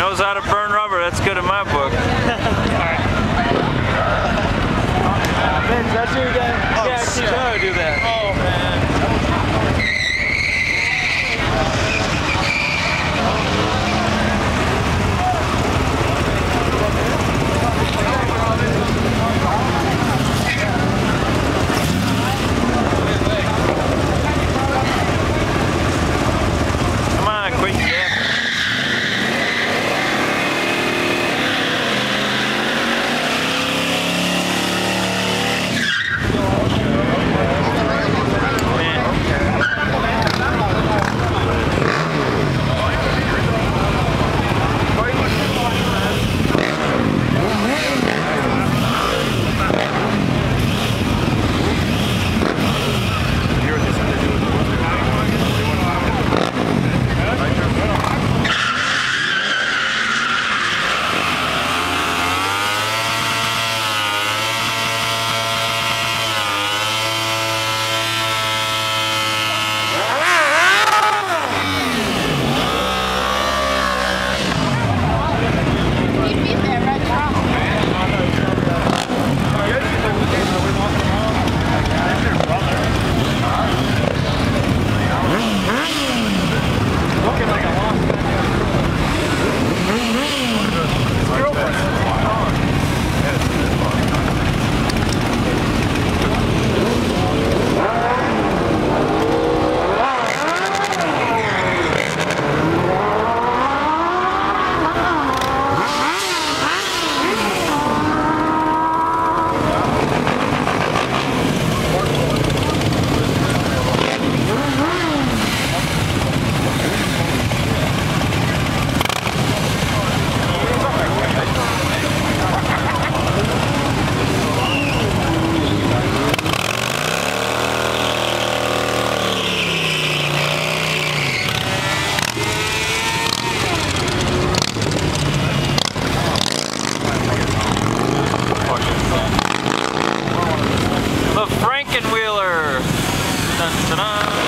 knows how to burn rubber. That's good in my book. Vince, that's you again. Oh, yeah, I teach how to do that. Oh. 噔噔。